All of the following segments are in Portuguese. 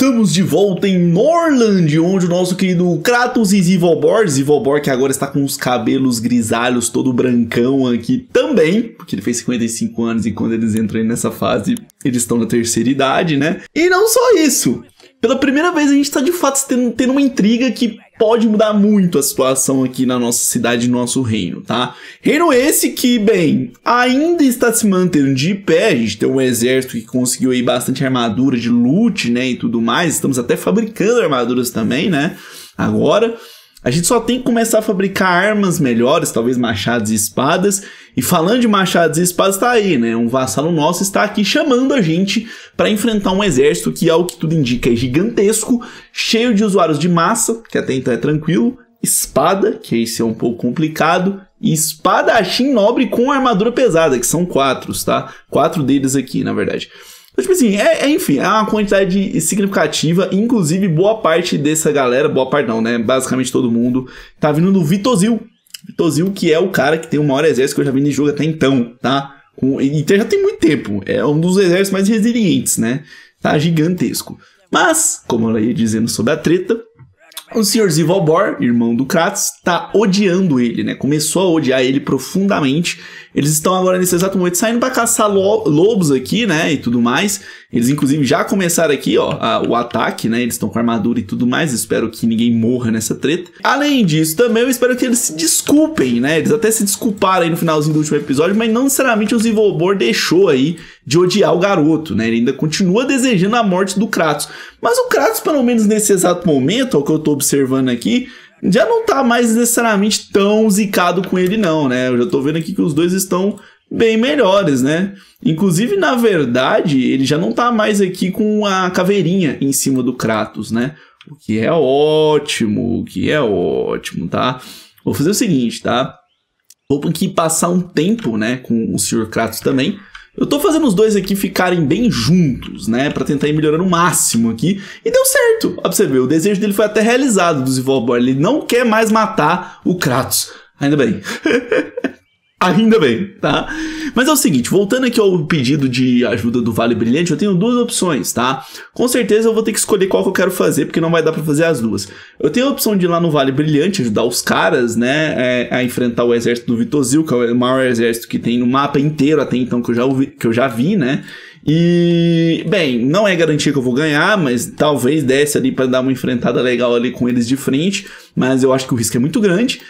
Estamos de volta em Norland, onde o nosso querido Kratos e Zivolbor, Zivolbor que agora está com os cabelos grisalhos, todo brancão aqui também, porque ele fez 55 anos e quando eles entram nessa fase, eles estão na terceira idade, né? E não só isso, pela primeira vez a gente está de fato tendo, tendo uma intriga que pode mudar muito a situação aqui na nossa cidade, no nosso reino, tá? Reino esse que, bem, ainda está se mantendo de pé. A gente tem um exército que conseguiu aí bastante armadura de loot, né, e tudo mais. Estamos até fabricando armaduras também, né? Agora, a gente só tem que começar a fabricar armas melhores, talvez machados e espadas. E falando de machados e espadas, tá aí, né? Um vassalo nosso está aqui chamando a gente para enfrentar um exército que, ao que tudo indica, é gigantesco, cheio de usuários de massa, que até então é tranquilo, espada, que esse é um pouco complicado, e espadachim nobre com armadura pesada, que são quatro, tá? Quatro deles aqui, na verdade. Então, tipo assim, é, é, enfim, é uma quantidade significativa. Inclusive, boa parte dessa galera, boa parte não, né? Basicamente todo mundo tá vindo do Vitozil. Vitozil, que é o cara que tem o maior exército que eu já vi no jogo até então, tá? Com, e já tem muito tempo. É um dos exércitos mais resilientes, né? Tá gigantesco. Mas, como eu ia dizendo sobre a treta, o Sr. Zivalbor, irmão do Kratos, tá odiando ele, né? Começou a odiar ele profundamente eles estão agora nesse exato momento saindo para caçar lo lobos aqui, né? E tudo mais. Eles, inclusive, já começaram aqui, ó, a, o ataque, né? Eles estão com armadura e tudo mais. Espero que ninguém morra nessa treta. Além disso, também eu espero que eles se desculpem, né? Eles até se desculparam aí no finalzinho do último episódio, mas não necessariamente o Zivolbor deixou aí de odiar o garoto, né? Ele ainda continua desejando a morte do Kratos. Mas o Kratos, pelo menos nesse exato momento, o que eu tô observando aqui, já não tá mais necessariamente tão zicado com ele, não, né? Eu já tô vendo aqui que os dois estão bem melhores, né? Inclusive, na verdade, ele já não tá mais aqui com a caveirinha em cima do Kratos, né? O que é ótimo, o que é ótimo, tá? Vou fazer o seguinte, tá? Vou aqui passar um tempo, né, com o Sr. Kratos também, eu tô fazendo os dois aqui ficarem bem juntos, né? Para tentar ir melhorando o máximo aqui. E deu certo. Pra ver, o desejo dele foi até realizado do Zivolbor. Ele não quer mais matar o Kratos. Ainda bem. Ainda bem, tá? Mas é o seguinte, voltando aqui ao pedido de ajuda do Vale Brilhante, eu tenho duas opções, tá? Com certeza eu vou ter que escolher qual que eu quero fazer, porque não vai dar para fazer as duas. Eu tenho a opção de ir lá no Vale Brilhante, ajudar os caras, né, é, a enfrentar o exército do Vitozil, que é o maior exército que tem no mapa inteiro até então que eu já, ouvi, que eu já vi, né? E, bem, não é garantia que eu vou ganhar, mas talvez desse ali para dar uma enfrentada legal ali com eles de frente, mas eu acho que o risco é muito grande.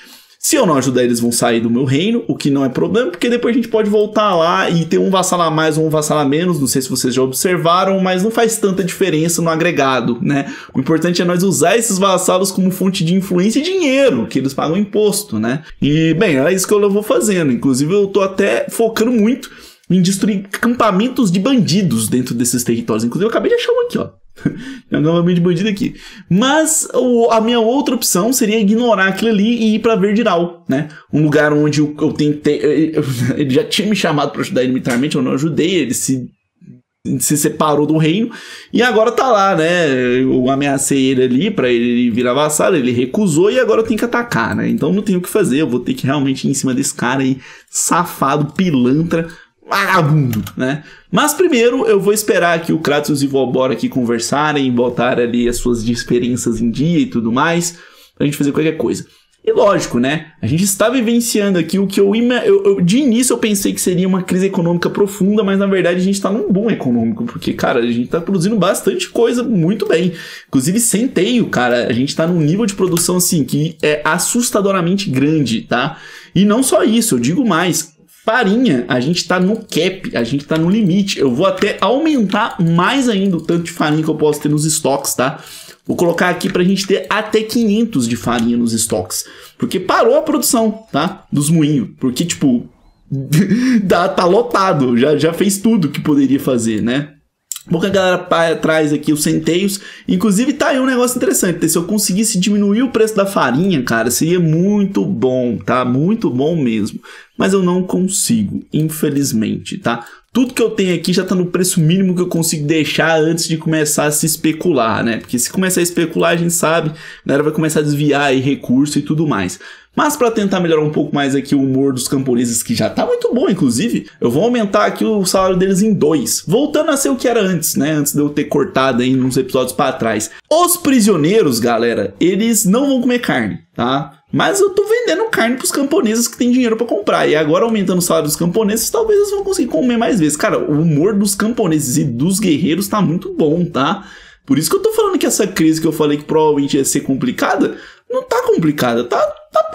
Se eu não ajudar, eles vão sair do meu reino, o que não é problema, porque depois a gente pode voltar lá e ter um vassalo mais ou um vassalo menos. Não sei se vocês já observaram, mas não faz tanta diferença no agregado, né? O importante é nós usar esses vassalos como fonte de influência e dinheiro, que eles pagam imposto, né? E, bem, é isso que eu vou fazendo. Inclusive, eu tô até focando muito em destruir campamentos de bandidos dentro desses territórios. Inclusive, eu acabei de achar um aqui, ó. acampamento de bandido aqui. Mas o, a minha outra opção seria ignorar aquilo ali e ir pra Verdiral, né? Um lugar onde eu, eu tentei. Eu, ele já tinha me chamado para ajudar ele militarmente, eu não ajudei, ele se se separou do reino e agora tá lá, né? Eu ameacei ele ali para ele virar vassalo, ele recusou e agora eu tenho que atacar, né? Então não tenho o que fazer, eu vou ter que realmente ir em cima desse cara aí, safado, pilantra, vagabundo, né? Mas primeiro eu vou esperar que o Kratos e o Volbora aqui conversarem, botar ali as suas experiências em dia e tudo mais, pra gente fazer qualquer coisa. E lógico, né? A gente está vivenciando aqui o que eu, eu, eu, De início eu pensei que seria uma crise econômica profunda, mas na verdade a gente está num boom econômico, porque, cara, a gente está produzindo bastante coisa muito bem. Inclusive, centeio, cara, a gente está num nível de produção assim que é assustadoramente grande, tá? E não só isso, eu digo mais, farinha, a gente tá no cap, a gente tá no limite. Eu vou até aumentar mais ainda o tanto de farinha que eu posso ter nos estoques, tá? Vou colocar aqui pra gente ter até 500 de farinha nos estoques. Porque parou a produção, tá? Dos moinhos. Porque, tipo, tá, tá lotado. Já, já fez tudo que poderia fazer, né? Bom que a galera traz aqui os centeios. Inclusive, tá aí um negócio interessante. Se eu conseguisse diminuir o preço da farinha, cara, seria muito bom, tá? Muito bom mesmo mas eu não consigo, infelizmente, tá? Tudo que eu tenho aqui já tá no preço mínimo que eu consigo deixar antes de começar a se especular, né? Porque se começar a especular, a gente sabe, a galera vai começar a desviar aí recurso e tudo mais. Mas para tentar melhorar um pouco mais aqui o humor dos camponeses, que já tá muito bom, inclusive, eu vou aumentar aqui o salário deles em dois. Voltando a ser o que era antes, né? Antes de eu ter cortado aí uns episódios para trás. Os prisioneiros, galera, eles não vão comer carne, tá? Mas eu tô vendendo carne pros camponeses que têm dinheiro para comprar. E agora, aumentando o salário dos camponeses, talvez eles vão conseguir comer mais vezes. Cara, o humor dos camponeses e dos guerreiros tá muito bom, tá? Por isso que eu tô falando que essa crise que eu falei que provavelmente ia ser complicada, não tá complicada, tá, tá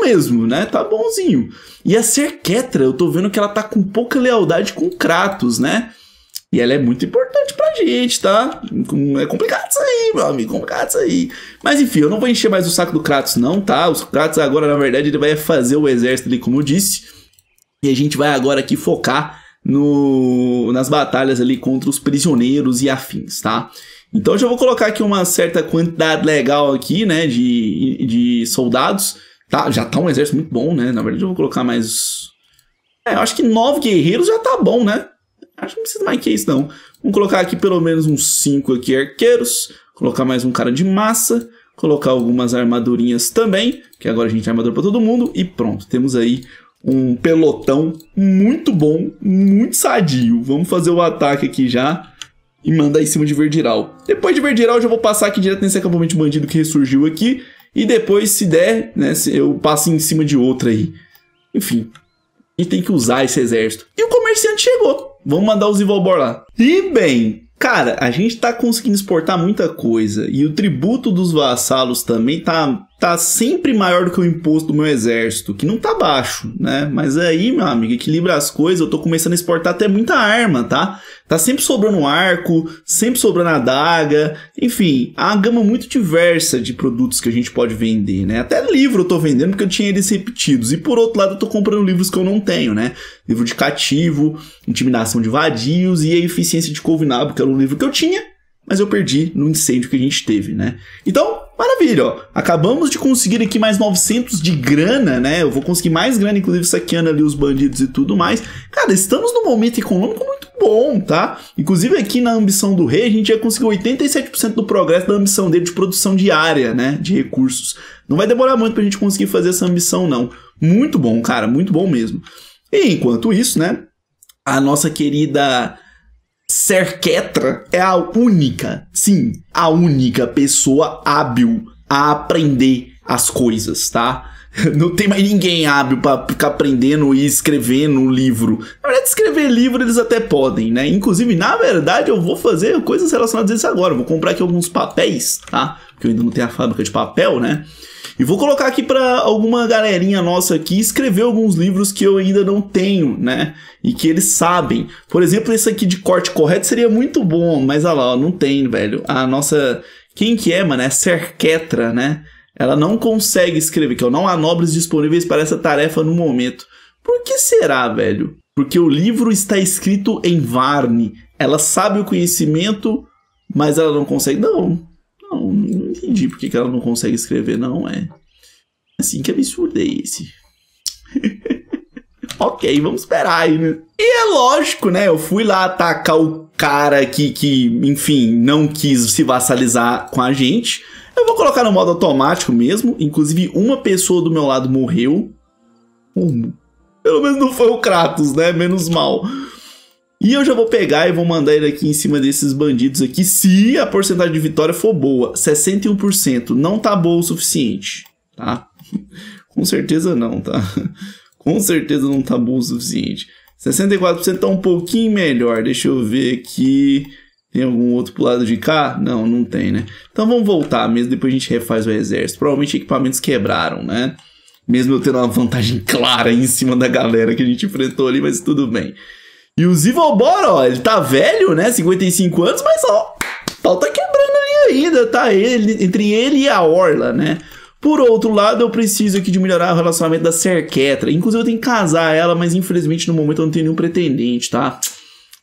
mesmo, né? Tá bonzinho. E a Serketra, eu tô vendo que ela tá com pouca lealdade com Kratos, né? E ela é muito importante pra gente, tá? É complicado isso aí, meu amigo, complicado isso aí. Mas enfim, eu não vou encher mais o saco do Kratos, não, tá? O Kratos agora, na verdade, ele vai fazer o exército ali, como eu disse. E a gente vai agora aqui focar no, nas batalhas ali contra os prisioneiros e afins, tá? Então eu já vou colocar aqui uma certa quantidade legal aqui, né, de, de soldados. Tá, já tá um exército muito bom, né? Na verdade eu vou colocar mais... É, eu acho que nove guerreiros já tá bom, né? Acho que não precisa mais que isso, não. Vamos colocar aqui pelo menos uns cinco aqui arqueiros. Colocar mais um cara de massa. Colocar algumas armadurinhas também, que agora a gente tem armadura para todo mundo. E pronto, temos aí um pelotão muito bom, muito sadio. Vamos fazer o ataque aqui já e mandar em cima de Verdiral. Depois de Verdiral, eu já vou passar aqui direto nesse acampamento bandido que ressurgiu aqui. E depois, se der, né, eu passo em cima de outra aí. Enfim, a gente tem que usar esse exército. E o comerciante chegou. Vamos mandar os Ivolbor lá. E bem, cara, a gente tá conseguindo exportar muita coisa. E o tributo dos vassalos também tá tá sempre maior do que o imposto do meu exército, que não tá baixo, né? Mas aí, meu amigo, equilibra as coisas, eu tô começando a exportar até muita arma, tá? Tá sempre sobrando arco, sempre sobrando adaga, enfim, há uma gama muito diversa de produtos que a gente pode vender, né? Até livro eu tô vendendo porque eu tinha eles repetidos. E por outro lado, eu tô comprando livros que eu não tenho, né? Livro de cativo, intimidação de vadios e a eficiência de Corvinabo, que era um livro que eu tinha, mas eu perdi no incêndio que a gente teve, né? Então, Maravilha, ó. Acabamos de conseguir aqui mais 900 de grana, né? Eu vou conseguir mais grana, inclusive saqueando ali os bandidos e tudo mais. Cara, estamos num momento econômico muito bom, tá? Inclusive aqui na ambição do rei, a gente já conseguiu 87% do progresso da ambição dele de produção diária, né? De recursos. Não vai demorar muito pra gente conseguir fazer essa ambição, não. Muito bom, cara, muito bom mesmo. E enquanto isso, né? A nossa querida Serketra é a única, sim, a única pessoa hábil a aprender as coisas, tá? Não tem mais ninguém hábil para ficar aprendendo e escrevendo um livro. Na verdade, escrever livro eles até podem, né? Inclusive, na verdade, eu vou fazer coisas relacionadas a isso agora. vou comprar aqui alguns papéis, tá? Porque eu ainda não tenho a fábrica de papel, né? E vou colocar aqui para alguma galerinha nossa aqui escrever alguns livros que eu ainda não tenho, né? E que eles sabem. Por exemplo, esse aqui de corte correto seria muito bom, mas olha lá, não tem, velho. A nossa. Quem que é, mano? É Serquetra, né? Ela não consegue escrever, que eu não há nobres disponíveis para essa tarefa no momento. Por que será, velho? Porque o livro está escrito em Varne. Ela sabe o conhecimento, mas ela não consegue. Não, não, não entendi por que ela não consegue escrever, não. É assim que absurdo é esse. ok, vamos esperar aí, né? E é lógico, né? Eu fui lá atacar o cara que, que, enfim, não quis se vassalizar com a gente. Eu vou colocar no modo automático mesmo. Inclusive, uma pessoa do meu lado morreu. Um. Pelo menos não foi o Kratos, né? Menos mal. E eu já vou pegar e vou mandar ele aqui em cima desses bandidos aqui, se a porcentagem de vitória for boa. 61%. Não tá boa o suficiente, tá? Com certeza não, tá? Com certeza não tá boa o suficiente. 64% tá um pouquinho melhor. Deixa eu ver aqui. Tem algum outro pro lado de cá? Não, não tem, né? Então vamos voltar mesmo, depois a gente refaz o exército. Provavelmente equipamentos quebraram, né? Mesmo eu tendo uma vantagem clara em cima da galera que a gente enfrentou ali, mas tudo bem. E o Zivalbor, ó, ele tá velho, né? 55 anos, mas ó, pau tá quebrando ali ainda, tá? Ele, entre ele e a Orla, né? Por outro lado, eu preciso aqui de melhorar o relacionamento da Serquetra. Inclusive, eu tenho que casar ela, mas infelizmente no momento eu não tenho nenhum pretendente, tá?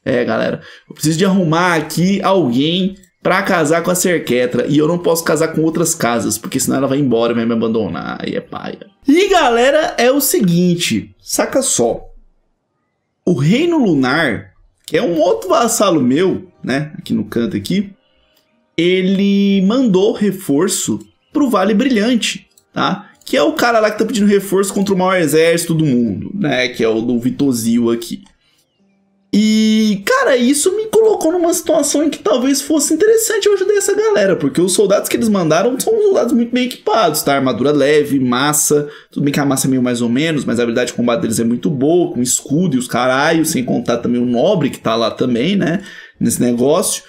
É, galera. Eu preciso de arrumar aqui alguém pra casar com a Serquetra. E eu não posso casar com outras casas, porque senão ela vai embora e vai me abandonar. Aí é paia. E galera, é o seguinte: saca só. O Reino Lunar, que é um outro vassalo meu, né, aqui no canto aqui, ele mandou reforço pro Vale Brilhante, tá? que é o cara lá que tá pedindo reforço contra o maior exército do mundo, né? Que é o do Vitozil aqui. E, cara, isso me colocou numa situação em que talvez fosse interessante eu ajudar essa galera, porque os soldados que eles mandaram são soldados muito bem equipados, tá? Armadura leve, massa, tudo bem que a massa é meio mais ou menos, mas a habilidade de combate deles é muito boa, com escudo e os caralhos, sem contar também o nobre que tá lá também, né? Nesse negócio.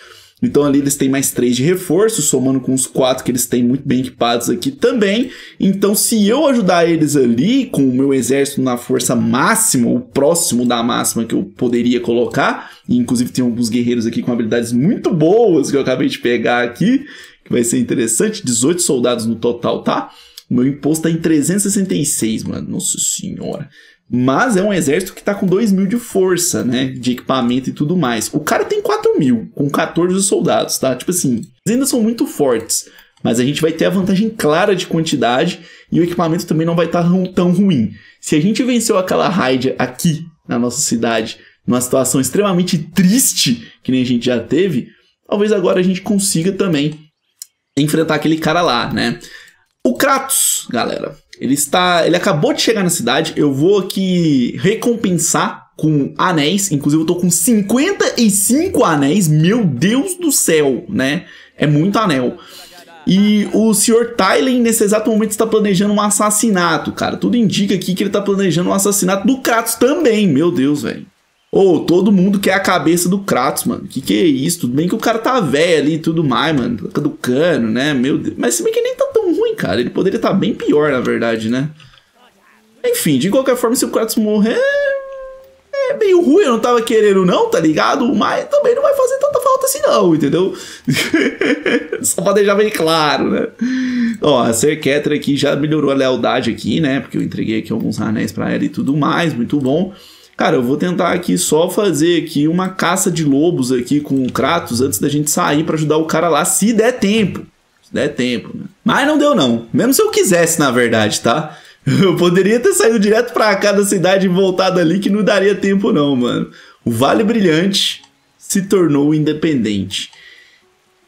Então ali eles têm mais 3 de reforço, somando com os 4 que eles têm muito bem equipados aqui também. Então se eu ajudar eles ali com o meu exército na força máxima, o próximo da máxima que eu poderia colocar, e inclusive tem alguns guerreiros aqui com habilidades muito boas que eu acabei de pegar aqui, que vai ser interessante, 18 soldados no total, tá? O meu imposto tá em 366, mano. Nossa senhora. Mas é um exército que tá com 2 mil de força, né? De equipamento e tudo mais. O cara tem 4 mil, com 14 soldados, tá? Tipo assim, eles ainda são muito fortes. Mas a gente vai ter a vantagem clara de quantidade e o equipamento também não vai estar tá tão ruim. Se a gente venceu aquela raid aqui na nossa cidade, numa situação extremamente triste, que nem a gente já teve, talvez agora a gente consiga também enfrentar aquele cara lá, né? O Kratos, galera, ele está. Ele acabou de chegar na cidade. Eu vou aqui recompensar com anéis. Inclusive, eu tô com 55 anéis. Meu Deus do céu, né? É muito anel. E o Sr. Tylen, nesse exato momento, está planejando um assassinato, cara. Tudo indica aqui que ele está planejando um assassinato do Kratos também. Meu Deus, velho. Ô, oh, todo mundo quer a cabeça do Kratos, mano. Que que é isso? Tudo bem que o cara tá velho ali e tudo mais, mano. do cano, né? Meu Deus. Mas se bem que nem tá tão cara. Ele poderia estar tá bem pior, na verdade, né? Enfim, de qualquer forma, se o Kratos morrer. É meio ruim, eu não tava querendo, não, tá ligado? Mas também não vai fazer tanta falta assim, não, entendeu? Só pra deixar bem claro, né? Ó, a Ser Ketra aqui já melhorou a lealdade aqui, né? Porque eu entreguei aqui alguns anéis pra ela e tudo mais, muito bom. Cara, eu vou tentar aqui só fazer aqui uma caça de lobos aqui com o Kratos antes da gente sair para ajudar o cara lá, se der tempo der tempo, né? Mas não deu não. Mesmo se eu quisesse, na verdade, tá? Eu poderia ter saído direto pra cá da cidade e voltado ali que não daria tempo não, mano. O Vale Brilhante se tornou independente.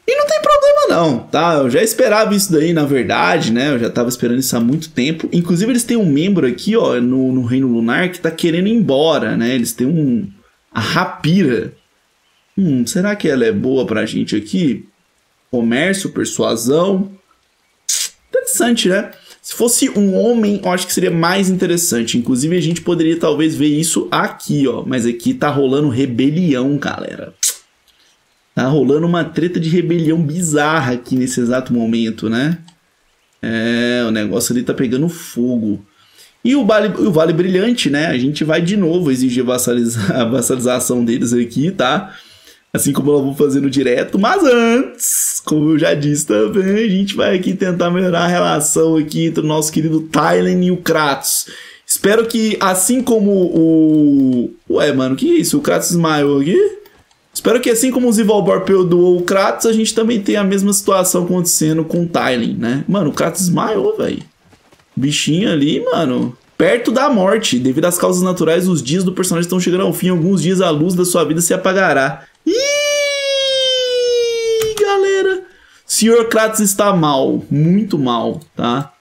E não tem problema não, tá? Eu já esperava isso daí, na verdade, né? Eu já tava esperando isso há muito tempo. Inclusive, eles têm um membro aqui, ó, no, no Reino Lunar que tá querendo ir embora, né? Eles têm um... A Rapira. Hum, será que ela é boa pra gente aqui? Comércio, persuasão. Interessante, né? Se fosse um homem, eu acho que seria mais interessante. Inclusive, a gente poderia talvez ver isso aqui, ó. Mas aqui tá rolando rebelião, galera. Tá rolando uma treta de rebelião bizarra aqui nesse exato momento, né? É, o negócio ali tá pegando fogo. E o Vale, o vale Brilhante, né? A gente vai de novo exigir a vassalização deles aqui, tá? Assim como eu vou fazendo direto, mas antes, como eu já disse também, a gente vai aqui tentar melhorar a relação aqui entre o nosso querido Tylen e o Kratos. Espero que, assim como o... Ué, mano, que é isso? O Kratos desmaiou aqui? Espero que assim como o Zivalbor perdoou o Kratos, a gente também tenha a mesma situação acontecendo com o Tylen, né? Mano, o Kratos desmaiou, velho. Bichinho ali, mano perto da morte. Devido às causas naturais, os dias do personagem estão chegando ao fim. Alguns dias a luz da sua vida se apagará. Ih, galera. Senhor Kratos está mal, muito mal, tá?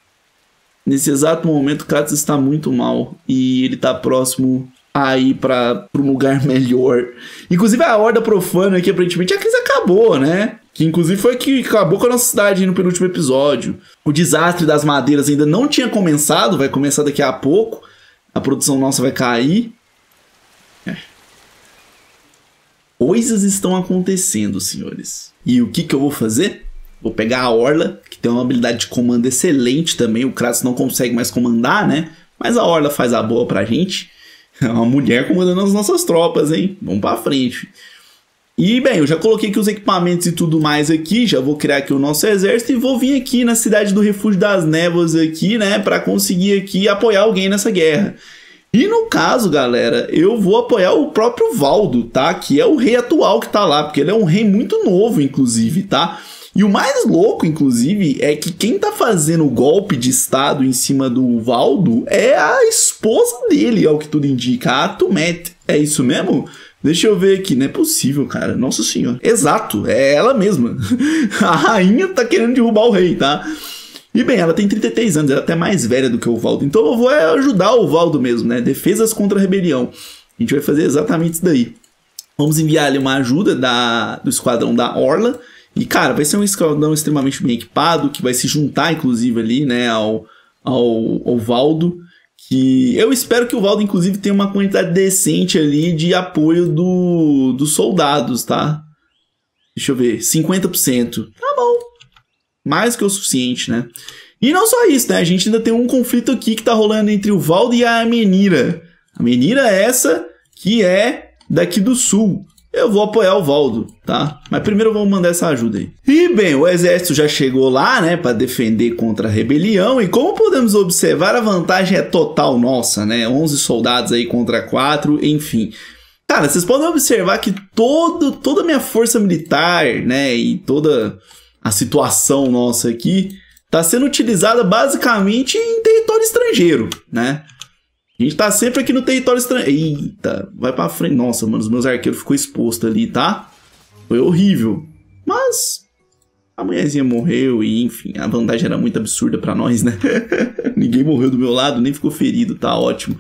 Nesse exato momento, Kratos está muito mal e ele está próximo a ir para um lugar melhor. Inclusive a Horda Profana aqui, aparentemente, a crise acabou, né? Que inclusive foi que acabou com a nossa cidade no penúltimo episódio. O desastre das madeiras ainda não tinha começado, vai começar daqui a pouco. A produção nossa vai cair. É coisas estão acontecendo, senhores. E o que, que eu vou fazer? Vou pegar a Orla, que tem uma habilidade de comando excelente também. O Kratos não consegue mais comandar, né? Mas a Orla faz a boa pra gente. É uma mulher comandando as nossas tropas, hein? Vamos pra frente. E bem, eu já coloquei aqui os equipamentos e tudo mais aqui, já vou criar aqui o nosso exército e vou vir aqui na cidade do Refúgio das Névoas aqui, né, para conseguir aqui apoiar alguém nessa guerra. E no caso, galera, eu vou apoiar o próprio Valdo, tá? Que é o rei atual que tá lá, porque ele é um rei muito novo, inclusive, tá? E o mais louco, inclusive, é que quem tá fazendo o golpe de estado em cima do Valdo é a esposa dele, ao que tudo indica, a Tumet. É isso mesmo? Deixa eu ver aqui, não é possível, cara. Nossa senhora. Exato, é ela mesma. a rainha tá querendo derrubar o rei, tá? E bem, ela tem 33 anos, ela é até mais velha do que o Valdo. Então eu vou ajudar o Valdo mesmo, né? Defesas contra a rebelião. A gente vai fazer exatamente isso daí. Vamos enviar ali uma ajuda da, do esquadrão da Orla. E, cara, vai ser um esquadrão extremamente bem equipado, que vai se juntar, inclusive, ali, né, ao, ao, ao Valdo. Que eu espero que o Valdo, inclusive, tenha uma quantidade decente ali de apoio do, dos soldados, tá? Deixa eu ver, 50%. Tá bom. Mais que o suficiente, né? E não só isso, né? A gente ainda tem um conflito aqui que tá rolando entre o Valdo e a Menira. A Menira é essa que é daqui do sul. Eu vou apoiar o Valdo, tá? Mas primeiro vamos mandar essa ajuda aí. E bem, o exército já chegou lá, né, para defender contra a rebelião. E como podemos observar, a vantagem é total nossa, né? 11 soldados aí contra 4, enfim. Cara, vocês podem observar que todo, toda a minha força militar, né, e toda a situação nossa aqui está sendo utilizada basicamente em território estrangeiro, né? A gente tá sempre aqui no território estrangeiro. Eita, vai pra frente. Nossa, mano, os meus arqueiros ficou exposto ali, tá? Foi horrível. Mas a mulherzinha morreu e, enfim, a vantagem era muito absurda para nós, né? Ninguém morreu do meu lado, nem ficou ferido, tá ótimo.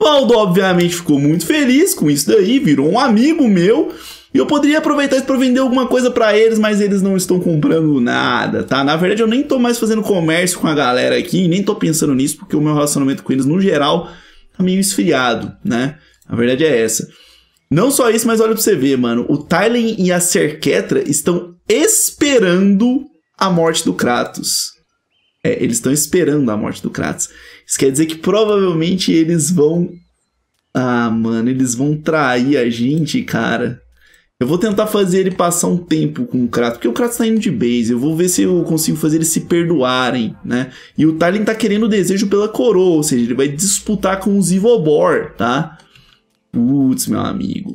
Valdo, obviamente, ficou muito feliz com isso daí, virou um amigo meu. E eu poderia aproveitar isso para vender alguma coisa para eles, mas eles não estão comprando nada, tá? Na verdade, eu nem tô mais fazendo comércio com a galera aqui, nem tô pensando nisso, porque o meu relacionamento com eles, no geral, tá meio esfriado, né? A verdade é essa. Não só isso, mas olha pra você ver, mano. O Tylen e a Serketra estão esperando a morte do Kratos. É, eles estão esperando a morte do Kratos. Isso quer dizer que provavelmente eles vão. Ah, mano, eles vão trair a gente, cara. Eu vou tentar fazer ele passar um tempo com o Kratos, porque o Kratos tá indo de base. Eu vou ver se eu consigo fazer eles se perdoarem, né? E o Tywin tá querendo o desejo pela coroa, ou seja, ele vai disputar com o Zivobor, tá? Putz, meu amigo.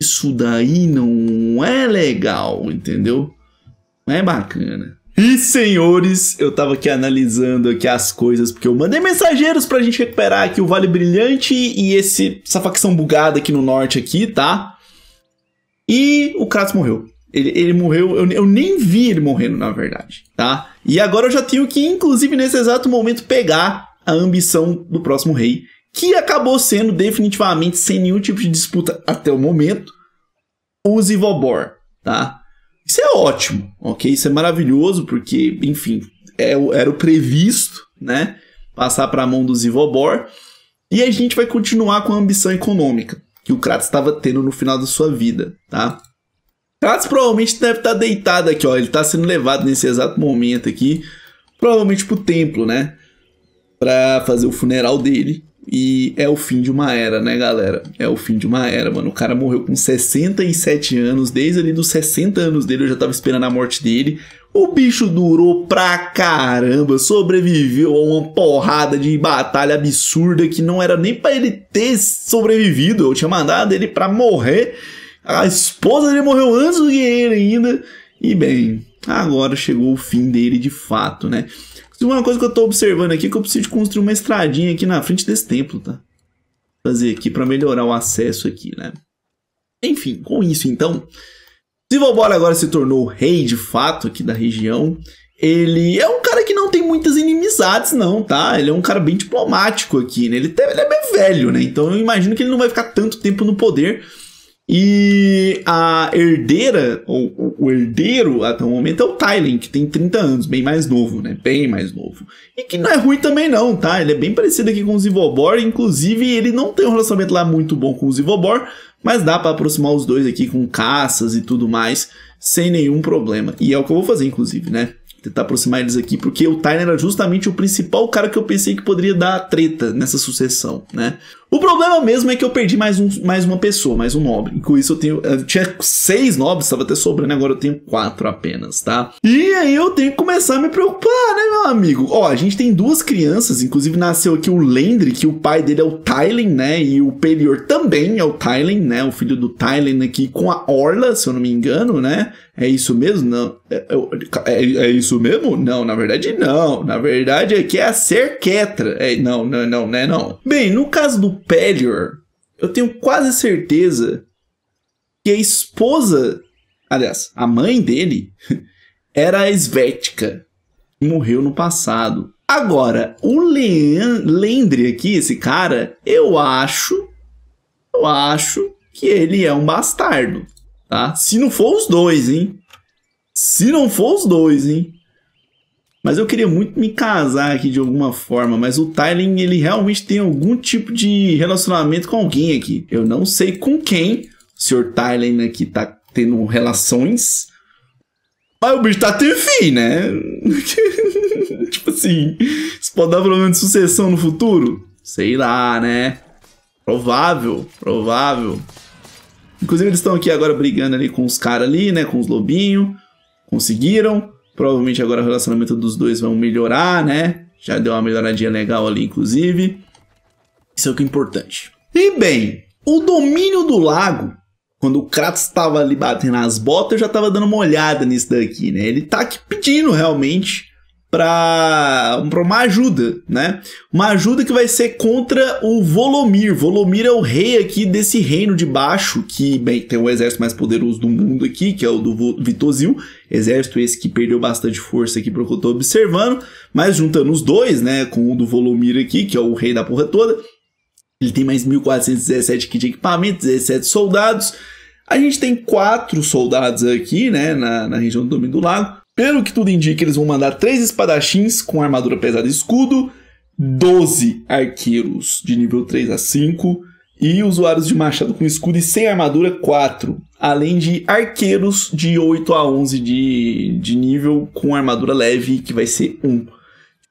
Isso daí não é legal, entendeu? Não é bacana. E senhores, eu tava aqui analisando aqui as coisas, porque eu mandei mensageiros pra gente recuperar aqui o Vale Brilhante e esse, essa facção bugada aqui no norte aqui, tá? E o Kratos morreu. Ele, ele morreu, eu, eu, nem vi ele morrendo, na verdade, tá? E agora eu já tenho que, inclusive, nesse exato momento, pegar a ambição do próximo rei, que acabou sendo definitivamente, sem nenhum tipo de disputa até o momento, o Zivobor, tá? Isso é ótimo, ok? Isso é maravilhoso, porque, enfim, é, era o previsto, né? Passar para a mão do Zivobor. E a gente vai continuar com a ambição econômica que o Kratos estava tendo no final da sua vida, tá? Kratos provavelmente deve estar tá deitado aqui, ó. Ele está sendo levado nesse exato momento aqui, provavelmente pro templo, né? Pra fazer o funeral dele. E é o fim de uma era, né, galera? É o fim de uma era, mano. O cara morreu com 67 anos. Desde ali dos 60 anos dele, eu já tava esperando a morte dele. O bicho durou pra caramba, sobreviveu a uma porrada de batalha absurda que não era nem para ele ter sobrevivido. Eu tinha mandado ele para morrer. A esposa dele morreu antes do ele ainda. E bem, agora chegou o fim dele de fato, né? Uma coisa que eu tô observando aqui é que eu preciso construir uma estradinha aqui na frente desse templo, tá? Fazer aqui para melhorar o acesso aqui, né? Enfim, com isso então, Silvobor agora se tornou rei de fato aqui da região. Ele é um cara que não tem muitas inimizades, não, tá? Ele é um cara bem diplomático aqui, né? Ele, tem, ele é bem velho, né? Então eu imagino que ele não vai ficar tanto tempo no poder. E a herdeira, ou o herdeiro até o momento é o Tylen, que tem 30 anos, bem mais novo, né? Bem mais novo. E que não é ruim também não, tá? Ele é bem parecido aqui com o Zivobor, inclusive ele não tem um relacionamento lá muito bom com o Zivobor, mas dá para aproximar os dois aqui com caças e tudo mais, sem nenhum problema. E é o que eu vou fazer, inclusive, né? Tentar aproximar eles aqui, porque o Tyler era justamente o principal cara que eu pensei que poderia dar treta nessa sucessão, né? O problema mesmo é que eu perdi mais, um, mais uma pessoa, mais um nobre. Com isso eu tenho. Eu tinha seis nobres, estava até sobrando, agora eu tenho quatro apenas, tá? E aí eu tenho que começar a me preocupar, né, meu amigo? Ó, a gente tem duas crianças, inclusive nasceu aqui o Lendry, que o pai dele é o Tylen, né? E o Pelior também é o Tylen, né? O filho do Tylen aqui com a Orla, se eu não me engano, né? É isso mesmo? Não. É, é, é, isso mesmo? Não, na verdade não. Na verdade aqui é a Serketra. É, não, não, não, não é não. Bem, no caso do Pellior, eu tenho quase certeza que a esposa, aliás, a mãe dele, era a Svética. morreu no passado. Agora, o Lean, Lendre aqui, esse cara, eu acho, eu acho que ele é um bastardo, tá? Se não for os dois, hein? Se não for os dois, hein? Mas eu queria muito me casar aqui de alguma forma, mas o Tylen, ele realmente tem algum tipo de relacionamento com alguém aqui. Eu não sei com quem o Sr. Tylen aqui tá tendo relações, mas o bicho tá tendo fim, né? tipo assim, isso pode dar problema de sucessão no futuro? Sei lá, né? Provável, provável. Inclusive eles estão aqui agora brigando ali com os caras ali, né? Com os lobinhos. Conseguiram. Provavelmente agora o relacionamento dos dois vão melhorar, né? Já deu uma melhoradinha legal ali, inclusive. Isso é o que é importante. E bem, o domínio do lago, quando o Kratos estava ali batendo as botas, eu já estava dando uma olhada nisso daqui, né? Ele tá aqui pedindo realmente para uma ajuda, né? Uma ajuda que vai ser contra o Volomir. Volomir é o rei aqui desse reino de baixo, que bem, tem o exército mais poderoso do mundo aqui, que é o do Vitozil. Exército esse que perdeu bastante força aqui pelo que eu tô observando, mas juntando os dois, né, com o do Volomir aqui, que é o rei da porra toda, ele tem mais 1417 kit de equipamento, 17 soldados. A gente tem quatro soldados aqui, né, na, na região do domínio do lago. Pelo que tudo indica, eles vão mandar três espadachins com armadura pesada e escudo, 12 arqueiros de nível 3 a 5 e usuários de machado com escudo e sem armadura 4, além de arqueiros de 8 a 11 de, de nível com armadura leve, que vai ser 1. Tipo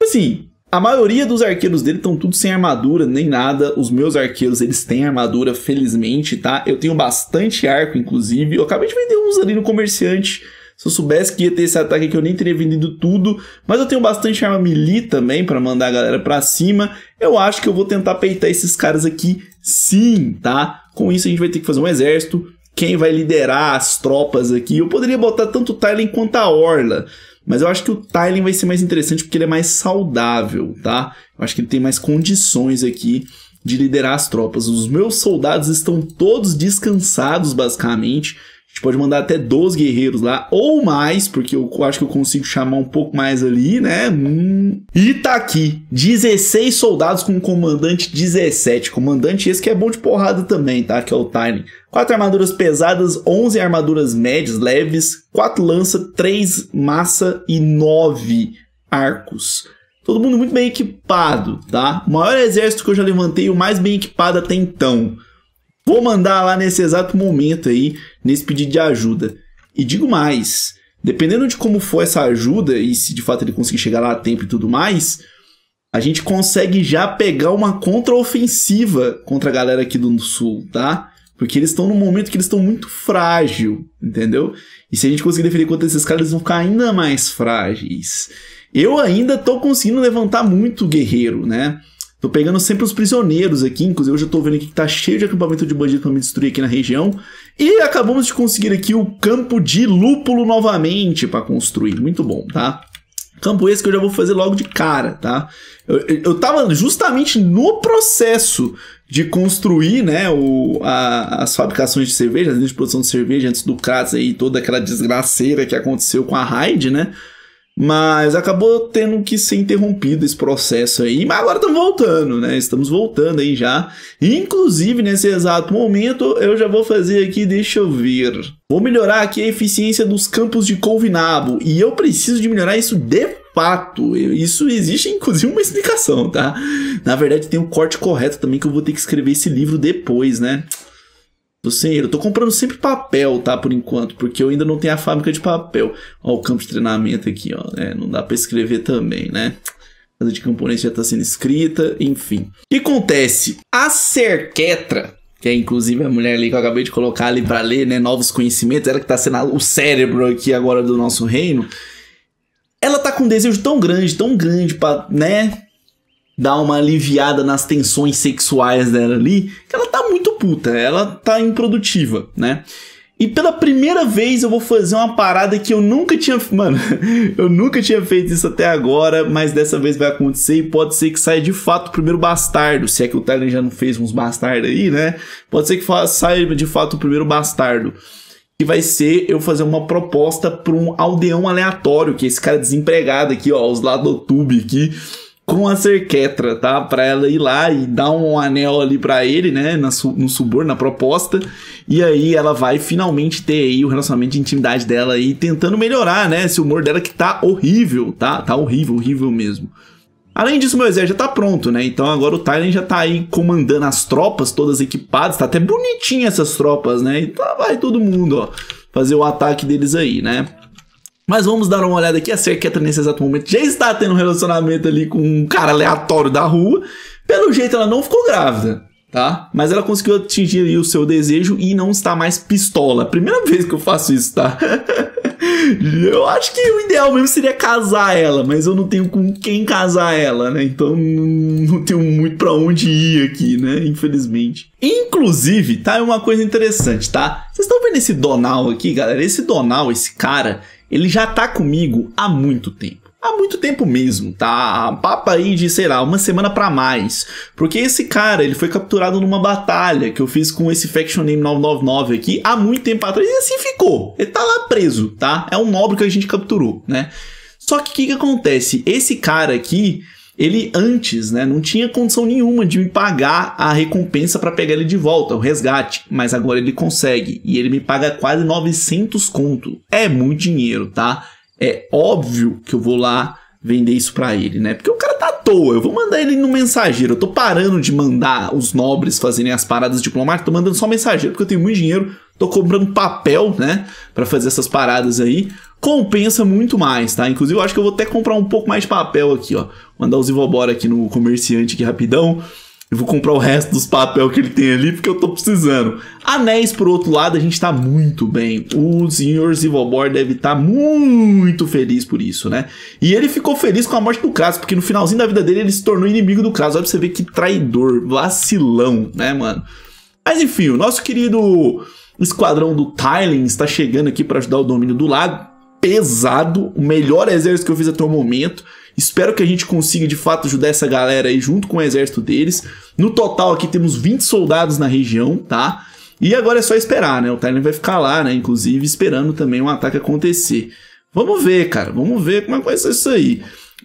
assim, a maioria dos arqueiros dele estão tudo sem armadura, nem nada. Os meus arqueiros, eles têm armadura, felizmente, tá? Eu tenho bastante arco, inclusive. Eu acabei de vender uns ali no comerciante se eu soubesse que ia ter esse ataque aqui, eu nem teria vendido tudo. Mas eu tenho bastante arma melee também para mandar a galera para cima. Eu acho que eu vou tentar peitar esses caras aqui sim, tá? Com isso a gente vai ter que fazer um exército. Quem vai liderar as tropas aqui? Eu poderia botar tanto o Tylen quanto a Orla. Mas eu acho que o Tylen vai ser mais interessante porque ele é mais saudável, tá? Eu acho que ele tem mais condições aqui de liderar as tropas. Os meus soldados estão todos descansados, basicamente. A gente pode mandar até 12 guerreiros lá, ou mais, porque eu acho que eu consigo chamar um pouco mais ali, né? Hum. E tá aqui, 16 soldados com o comandante 17. Comandante esse que é bom de porrada também, tá? Que é o Tiny. 4 armaduras pesadas, 11 armaduras médias, leves, 4 lança, 3 massa e 9 arcos. Todo mundo muito bem equipado, tá? O maior exército que eu já levantei, o mais bem equipado até então. Vou mandar lá nesse exato momento aí, nesse pedido de ajuda. E digo mais, dependendo de como for essa ajuda e se de fato ele conseguir chegar lá a tempo e tudo mais, a gente consegue já pegar uma contraofensiva contra a galera aqui do sul, tá? Porque eles estão num momento que eles estão muito frágil, entendeu? E se a gente conseguir defender contra esses caras, eles vão ficar ainda mais frágeis. Eu ainda tô conseguindo levantar muito guerreiro, né? Tô pegando sempre os prisioneiros aqui, inclusive eu já tô vendo aqui que tá cheio de acampamento de bandido pra me destruir aqui na região. E acabamos de conseguir aqui o campo de lúpulo novamente para construir. Muito bom, tá? Campo esse que eu já vou fazer logo de cara, tá? Eu, eu tava justamente no processo de construir, né, o, a, as fabricações de cerveja, as de produção de cerveja antes do Kratz aí, toda aquela desgraceira que aconteceu com a Raid, né? Mas acabou tendo que ser interrompido esse processo aí. Mas agora estamos voltando, né? Estamos voltando aí já. Inclusive, nesse exato momento, eu já vou fazer aqui, deixa eu ver. Vou melhorar aqui a eficiência dos campos de Colvinabo. E eu preciso de melhorar isso de fato. Isso existe, inclusive, uma explicação, tá? Na verdade, tem um corte correto também que eu vou ter que escrever esse livro depois, né? Tô sem Eu tô comprando sempre papel, tá? Por enquanto, porque eu ainda não tenho a fábrica de papel. Ó, o campo de treinamento aqui, ó. Né? Não dá para escrever também, né? A de camponês já tá sendo escrita, enfim. O que acontece? A Serquetra, que é inclusive a mulher ali que eu acabei de colocar ali para ler, né? Novos conhecimentos, ela que tá sendo o cérebro aqui agora do nosso reino. Ela tá com um desejo tão grande, tão grande para, né? dar uma aliviada nas tensões sexuais dela ali, que ela tá muito puta, ela tá improdutiva, né? E pela primeira vez eu vou fazer uma parada que eu nunca tinha. Mano, eu nunca tinha feito isso até agora, mas dessa vez vai acontecer e pode ser que saia de fato o primeiro bastardo. Se é que o Tyler já não fez uns bastardos aí, né? Pode ser que saia de fato o primeiro bastardo. que vai ser eu fazer uma proposta para um aldeão aleatório, que é esse cara desempregado aqui, ó, os Ladotube aqui, com a Serquetra, tá? Pra ela ir lá e dar um anel ali para ele, né? Na, no suborno, na proposta. E aí ela vai finalmente ter aí o relacionamento de intimidade dela aí, tentando melhorar, né? Esse humor dela que tá horrível, tá? Tá horrível, horrível mesmo. Além disso, meu exército já tá pronto, né? Então agora o Thailand já tá aí comandando as tropas, todas equipadas. Tá até bonitinha essas tropas, né? Então vai todo mundo, ó, fazer o ataque deles aí, né? Mas vamos dar uma olhada aqui. A Serqueta, nesse exato momento, já está tendo um relacionamento ali com um cara aleatório da rua. Pelo jeito, ela não ficou grávida, tá? Mas ela conseguiu atingir o seu desejo e não está mais pistola. Primeira vez que eu faço isso, tá? eu acho que o ideal mesmo seria casar ela, mas eu não tenho com quem casar ela, né? Então não tenho muito para onde ir aqui, né? Infelizmente. Inclusive, tá uma coisa interessante, tá? Vocês estão vendo esse Donal aqui, galera? Esse Donal, esse cara, ele já tá comigo há muito tempo. Há muito tempo mesmo, tá? Papa aí de, sei lá, uma semana para mais. Porque esse cara, ele foi capturado numa batalha que eu fiz com esse Faction Name 999 aqui há muito tempo atrás e assim ficou. Ele tá lá preso, tá? É um nobre que a gente capturou, né? Só que o que, que acontece? Esse cara aqui, ele antes, né, não tinha condição nenhuma de me pagar a recompensa para pegar ele de volta, o resgate, mas agora ele consegue e ele me paga quase 900 conto. É muito dinheiro, tá? É óbvio que eu vou lá vender isso para ele, né? Porque o cara tá à toa, eu vou mandar ele no mensageiro. Eu tô parando de mandar os nobres fazerem as paradas diplomáticas, tô mandando só mensageiro porque eu tenho muito dinheiro, tô comprando papel, né, para fazer essas paradas aí compensa muito mais, tá? Inclusive, eu acho que eu vou até comprar um pouco mais de papel aqui, ó. Mandar o Zivobora aqui no comerciante aqui rapidão. Eu vou comprar o resto dos papel que ele tem ali, porque eu tô precisando. Anéis, por outro lado, a gente tá muito bem. O senhor Zivobor deve estar tá muito feliz por isso, né? E ele ficou feliz com a morte do Kratos, porque no finalzinho da vida dele ele se tornou inimigo do Kratos. Olha pra você ver que traidor, vacilão, né, mano? Mas enfim, o nosso querido esquadrão do Thailand está chegando aqui para ajudar o domínio do lago pesado, o melhor exército que eu fiz até o momento. Espero que a gente consiga de fato ajudar essa galera aí junto com o exército deles. No total aqui temos 20 soldados na região, tá? E agora é só esperar, né? O Thailand vai ficar lá, né? Inclusive esperando também um ataque acontecer. Vamos ver, cara. Vamos ver como é que vai ser isso aí.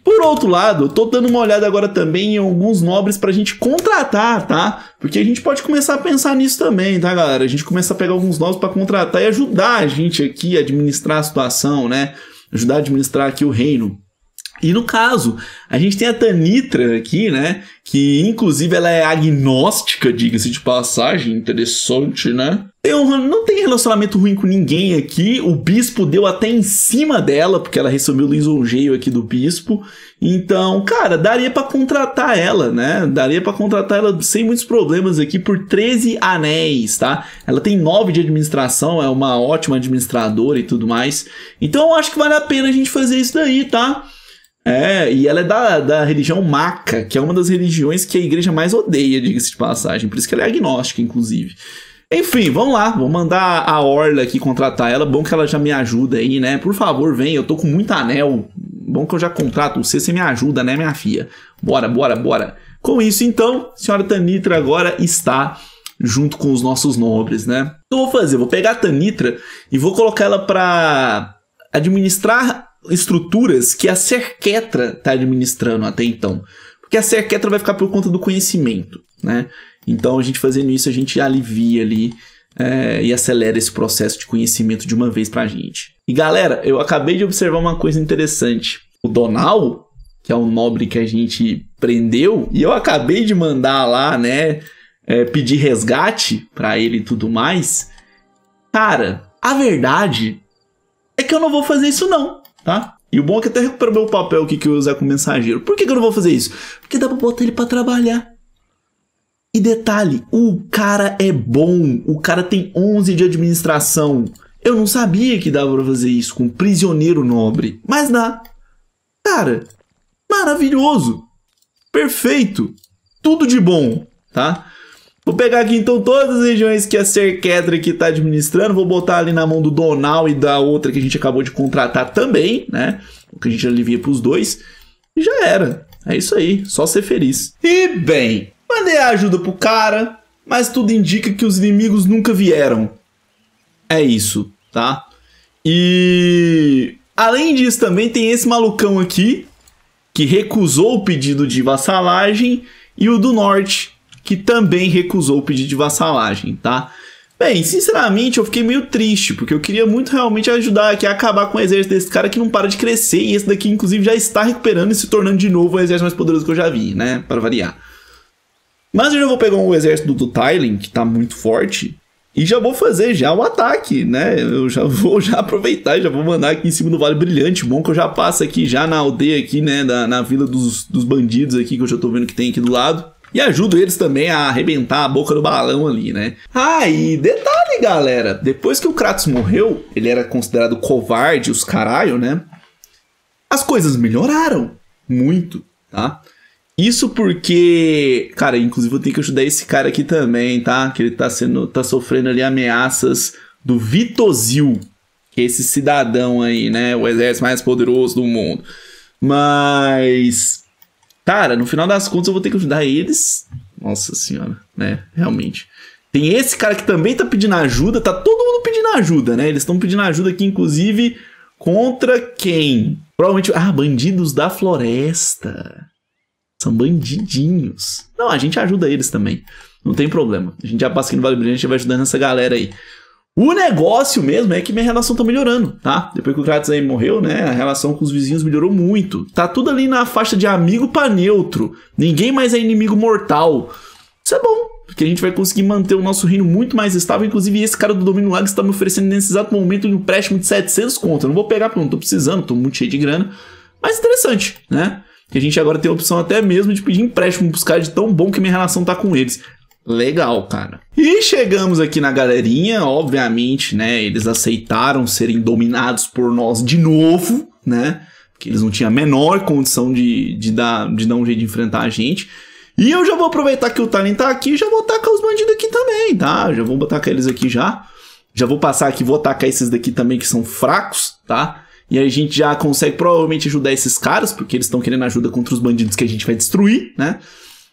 Por outro lado, eu tô dando uma olhada agora também em alguns nobres pra gente contratar, tá? Porque a gente pode começar a pensar nisso também, tá, galera? A gente começa a pegar alguns nobres para contratar e ajudar a gente aqui a administrar a situação, né? Ajudar a administrar aqui o reino. E no caso, a gente tem a Tanitra aqui, né? Que inclusive ela é agnóstica, diga-se de passagem, interessante, né? Um, não tem relacionamento ruim com ninguém aqui. O bispo deu até em cima dela, porque ela recebeu o lisonjeio aqui do bispo. Então, cara, daria para contratar ela, né? Daria para contratar ela sem muitos problemas aqui por 13 anéis, tá? Ela tem 9 de administração, é uma ótima administradora e tudo mais. Então, eu acho que vale a pena a gente fazer isso daí, tá? É, e ela é da, da religião Maca, que é uma das religiões que a igreja mais odeia, diga-se de passagem. Por isso que ela é agnóstica, inclusive. Enfim, vamos lá, vou mandar a Orla aqui contratar ela. Bom que ela já me ajuda aí, né? Por favor, vem, eu tô com muito anel. Bom que eu já contrato você, você me ajuda, né, minha filha? Bora, bora, bora. Com isso, então, a senhora Tanitra agora está junto com os nossos nobres, né? O que eu vou fazer? Vou pegar a Tanitra e vou colocar ela para administrar estruturas que a Serquetra está administrando até então. Porque a Serquetra vai ficar por conta do conhecimento, né? Então, a gente fazendo isso, a gente alivia ali é, e acelera esse processo de conhecimento de uma vez pra gente. E galera, eu acabei de observar uma coisa interessante. O Donal, que é o nobre que a gente prendeu, e eu acabei de mandar lá, né, é, pedir resgate para ele e tudo mais. Cara, a verdade é que eu não vou fazer isso não tá? E o bom é que até recupero meu papel aqui que eu usar com mensageiro. Por que, que eu não vou fazer isso? Porque dá pra botar ele para trabalhar. E detalhe, o cara é bom, o cara tem 11 de administração. Eu não sabia que dava pra fazer isso com um prisioneiro nobre, mas dá. Cara, maravilhoso, perfeito, tudo de bom, tá? Vou pegar aqui então todas as regiões que a Serkedra aqui está administrando, vou botar ali na mão do Donal e da outra que a gente acabou de contratar também, né? O que a gente alivia para os dois. E já era. É isso aí, só ser feliz. E bem, mandei a ajuda pro cara, mas tudo indica que os inimigos nunca vieram. É isso tá? E além disso também tem esse malucão aqui que recusou o pedido de vassalagem e o do norte que também recusou o pedido de vassalagem, tá? Bem, sinceramente, eu fiquei meio triste, porque eu queria muito realmente ajudar aqui a acabar com o exército desse cara que não para de crescer, e esse daqui, inclusive, já está recuperando e se tornando de novo o exército mais poderoso que eu já vi, né? Para variar. Mas eu já vou pegar o exército do Tylin, que tá muito forte, e já vou fazer já o ataque, né? Eu já vou já aproveitar, já vou mandar aqui em cima do Vale Brilhante. Bom que eu já passo aqui já na aldeia aqui, né? Da, na vila dos, dos bandidos aqui, que eu já tô vendo que tem aqui do lado. E ajudo eles também a arrebentar a boca do balão ali, né? Ah, e detalhe, galera. Depois que o Kratos morreu, ele era considerado covarde, os caralho, né? As coisas melhoraram muito, tá? Isso porque, cara, inclusive eu tenho que ajudar esse cara aqui também, tá? Que ele tá sendo, tá sofrendo ali ameaças do Vitozil, é esse cidadão aí, né? O exército mais poderoso do mundo. Mas, cara, no final das contas eu vou ter que ajudar eles. Nossa senhora, né? Realmente. Tem esse cara que também tá pedindo ajuda, tá todo mundo pedindo ajuda, né? Eles estão pedindo ajuda aqui, inclusive, contra quem? Provavelmente, ah, bandidos da floresta. São bandidinhos. Não, a gente ajuda eles também. Não tem problema. A gente já passa aqui no Vale Brilhante e vai ajudando essa galera aí. O negócio mesmo é que minha relação tá melhorando, tá? Depois que o Kratos aí morreu, né? A relação com os vizinhos melhorou muito. Tá tudo ali na faixa de amigo para neutro. Ninguém mais é inimigo mortal. Isso é bom, porque a gente vai conseguir manter o nosso reino muito mais estável. Inclusive, esse cara do Domínio Lago está me oferecendo nesse exato momento um empréstimo de 700 conto. Não vou pegar porque eu não tô precisando, tô muito cheio de grana. Mas interessante, né? Que a gente agora tem a opção até mesmo de pedir empréstimo pros caras de tão bom que minha relação tá com eles. Legal, cara. E chegamos aqui na galerinha, obviamente, né? Eles aceitaram serem dominados por nós de novo, né? Porque eles não tinham a menor condição de, de, dar, de dar um jeito de enfrentar a gente. E eu já vou aproveitar que o Talent tá aqui e já vou tacar os bandidos aqui também, tá? Já vou botar eles aqui já. Já vou passar aqui, vou atacar esses daqui também que são fracos, tá? E a gente já consegue provavelmente ajudar esses caras, porque eles estão querendo ajuda contra os bandidos que a gente vai destruir, né?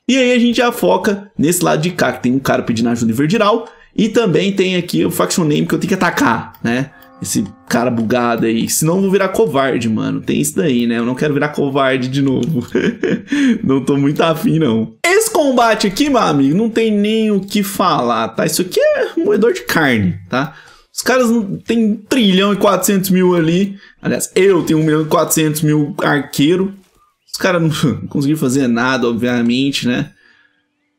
E aí a gente já foca nesse lado de cá, que tem um cara pedindo ajuda em Verdiral. E também tem aqui o Faction Name que eu tenho que atacar, né? Esse cara bugado aí. Senão eu vou virar covarde, mano. Tem isso daí, né? Eu não quero virar covarde de novo. não tô muito afim, não. Esse combate aqui, meu amigo, não tem nem o que falar, tá? Isso aqui é moedor de carne, tá? Os caras têm 1 trilhão e 400 mil ali. Aliás, eu tenho 1 milhão e 400 mil arqueiro. Os caras não conseguiram fazer nada, obviamente, né?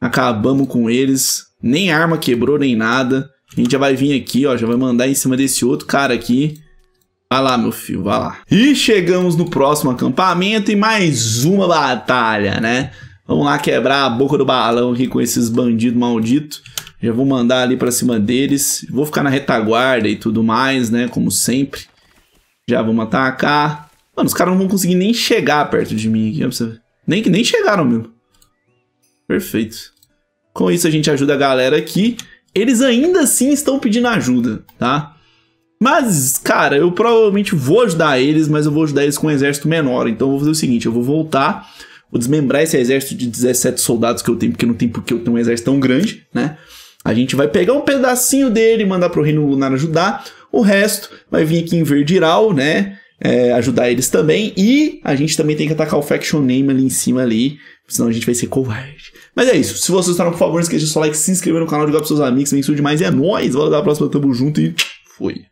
Acabamos com eles. Nem arma quebrou, nem nada. A gente já vai vir aqui, ó. Já vai mandar em cima desse outro cara aqui. Vai lá, meu filho, vai lá. E chegamos no próximo acampamento e mais uma batalha, né? Vamos lá quebrar a boca do balão aqui com esses bandidos malditos. Já vou mandar ali pra cima deles. Vou ficar na retaguarda e tudo mais, né? Como sempre. Já vamos atacar. Mano, os caras não vão conseguir nem chegar perto de mim aqui. Nem, nem chegaram mesmo. Perfeito. Com isso a gente ajuda a galera aqui. Eles ainda assim estão pedindo ajuda, tá? Mas, cara, eu provavelmente vou ajudar eles, mas eu vou ajudar eles com um exército menor. Então eu vou fazer o seguinte, eu vou voltar, vou desmembrar esse exército de 17 soldados que eu tenho, porque não tem porque eu tenho um exército tão grande, né? A gente vai pegar um pedacinho dele e mandar pro Reino Lunar ajudar. O resto vai vir aqui em Verdiral, né? É, ajudar eles também. E a gente também tem que atacar o Faction Name ali em cima ali. Senão a gente vai ser covarde. Mas é isso. Se vocês gostaram, por favor, não esqueça de só like, se inscrever no canal, jogar pros seus amigos. Vem isso demais. E é nóis. Vamos dar a próxima. Tamo junto e fui.